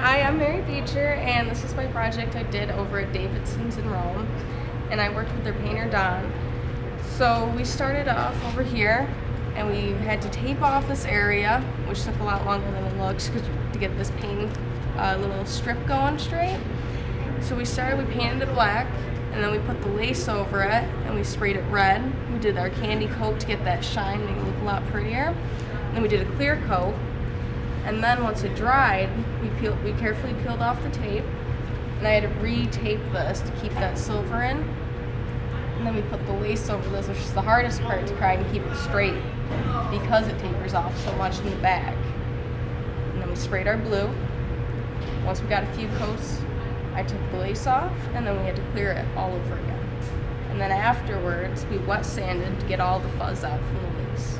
Hi, I'm Mary Beecher, and this is my project I did over at Davidson's in Rome, and I worked with their painter Don. So we started off over here, and we had to tape off this area, which took a lot longer than it looks to get this paint uh, little strip going straight. So we started, we painted it black, and then we put the lace over it, and we sprayed it red. We did our candy coat to get that shine, make it look a lot prettier. And then we did a clear coat, and then once it dried, we we carefully peeled off the tape, and I had to re-tape this to keep that silver in. And then we put the lace over this, which is the hardest part to try and keep it straight because it tapers off so much in the back. And then we sprayed our blue. Once we got a few coats, I took the lace off, and then we had to clear it all over again. And then afterwards, we wet sanded to get all the fuzz out from the lace.